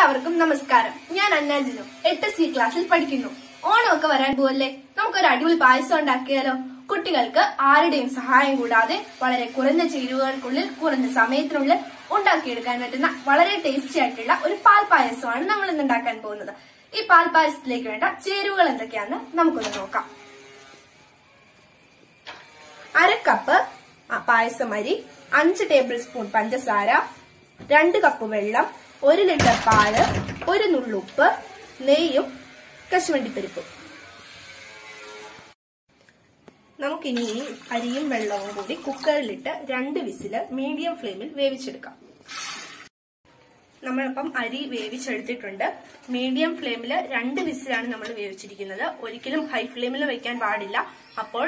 എല്ലാവർക്കും നമസ്കാരം. ഞാൻ അന്നാജിനു എട്ട് സി ക്ലാസ്സിൽ പഠിക്കുന്നു. ഓണമൊക്കെ വരാൻ പോവല്ലേ? നമുക്കൊരു അടിപൊളി പായസം ഉണ്ടാക്കിയാലോ? കുട്ടികൾക്ക് ആരുടെയും സഹായം കൂടാതെ വളരെ കുറഞ്ഞ ചേരുവകൾക്കുള്ളിൽ കുറഞ്ഞ സമയത്തിനുള്ളിൽ ഉണ്ടാക്കിയെടുക്കാൻ പറ്റുന്ന വളരെ ടേസ്റ്റി ആയിട്ടുള്ള ഒരു പാൽ പായസമാണ് നമ്മൾ ഇന്ന് ഉണ്ടാക്കാൻ പോകുന്നത്. ഈ പാൽ പായസത്തിലേക്ക് വേണ്ട ചേരുവകൾ എന്തൊക്കെയാണെന്ന് നമുക്കൊന്ന് നോക്കാം. അര കപ്പ് പായസം അരി അഞ്ച് ടേബിൾ സ്പൂൺ പഞ്ചസാര രണ്ട് കപ്പ് വെള്ളം ഒരു ലിറ്റർ പാൽ ഒരു നുള്ളുപ്പ് നെയ്യും കശുവണ്ടിപ്പരിപ്പും. നമുക്കിനി അരിയും വെള്ളവും കൂടി കുക്കറിലിട്ട് രണ്ട് വിസിൽ മീഡിയം ഫ്ലെയിമിൽ വേവിച്ചെടുക്കാം. നമ്മളിപ്പം അരി വേവിച്ചെടുത്തിട്ടുണ്ട്. മീഡിയം ഫ്ലെയിമിൽ രണ്ട് വിസിലാണ് നമ്മൾ വേവിച്ചിരിക്കുന്നത്. ഒരിക്കലും ഹൈ ഫ്ലെയിമിൽ വെക്കാൻ പാടില്ല. അപ്പോൾ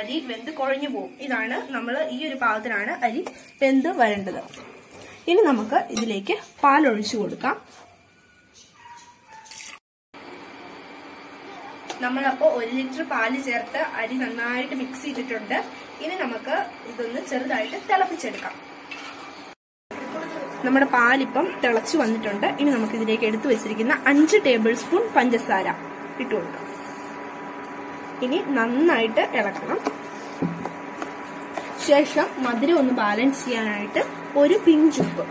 അരി വെന്ത് കുഴഞ്ഞു പോകും ഇതാണ് നമ്മൾ ഈ ഒരു പാകത്തിനാണ് അരി വെന്ത് വരേണ്ടത്. ഇനി നമുക്ക് ഇതിലേക്ക് പാൽ പാലൊഴിച്ചു കൊടുക്കാം. നമ്മളപ്പോ ഒരു ലിറ്റർ പാൽ ചേർത്ത് അരി നന്നായിട്ട് മിക്സ് ചെയ്തിട്ടുണ്ട്. ഇനി നമുക്ക് ഇതൊന്ന് ചെറുതായിട്ട് തിളപ്പിച്ചെടുക്കാം. നമ്മുടെ പാലിപ്പം തിളച്ചു വന്നിട്ടുണ്ട്. ഇനി നമുക്ക് ഇതിലേക്ക് എടുത്തു വെച്ചിരിക്കുന്ന അഞ്ച് ടേബിൾ സ്പൂൺ പഞ്ചസാര ഇട്ട് കൊടുക്കാം. ഇനി നന്നായിട്ട് ഇളക്കണം. ശേഷം മധുരം ഒന്ന് ബാലൻസ് ചെയ്യാനായിട്ട് ഒരു പിഞ്ചുപ്പ്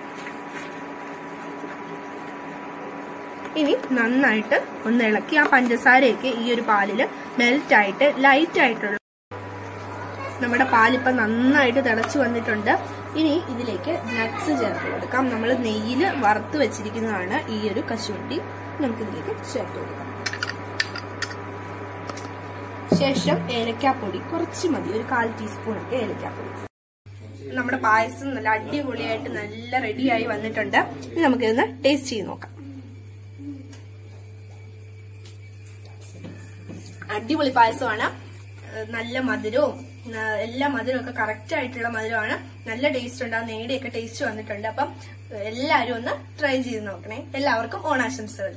ഇനി നന്നായിട്ട് ഒന്ന് ഇളക്കി ആ പഞ്ചസാരയൊക്കെ ഈ ഒരു പാലിൽ മെൽറ്റ് ആയിട്ട് ലൈറ്റ് ആയിട്ടുള്ള നമ്മുടെ പാലിപ്പം നന്നായിട്ട് തിളച്ചു വന്നിട്ടുണ്ട്. ഇനി ഇതിലേക്ക് നട്ട്സ് ചേർത്ത് കൊടുക്കാം. നമ്മൾ നെയ്യിൽ വറുത്ത് വെച്ചിരിക്കുന്നതാണ് ഈ ഒരു കശുവണ്ടി. നമുക്കിതിലേക്ക് ചേർത്ത് കൊടുക്കാം. ശേഷം ഏലക്കാപ്പൊടി. കുറച്ച് മതി. ഒരു കാൽ ടീസ്പൂൺ ഒക്കെ ഏലക്കാപ്പൊടി. നമ്മുടെ പായസം നല്ല അടിപൊളിയായിട്ട് നല്ല റെഡിയായി വന്നിട്ടുണ്ട്. ഇനി നമുക്കിതൊന്ന് ടേസ്റ്റ് ചെയ്ത് നോക്കാം. അടിപൊളി പായസമാണ്. നല്ല മധുരവും എല്ലാ മധുരവും ഒക്കെ കറക്റ്റ് ആയിട്ടുള്ള മധുരമാണ്. നല്ല ടേസ്റ്റ് ഉണ്ട്. ആ നേടിയൊക്കെ ടേസ്റ്റ് വന്നിട്ടുണ്ട്. അപ്പം എല്ലാവരും ഒന്ന് ട്രൈ ചെയ്ത് നോക്കണേ. എല്ലാവർക്കും ഓണാശംസകൾ.